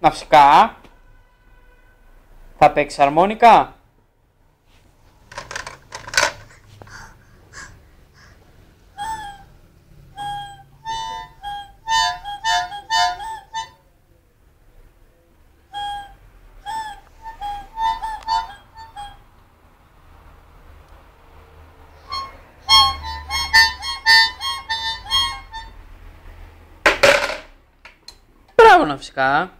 Ναυσικά. Θα παίξεις αρμόνικα. Μπράβο ναυσικά.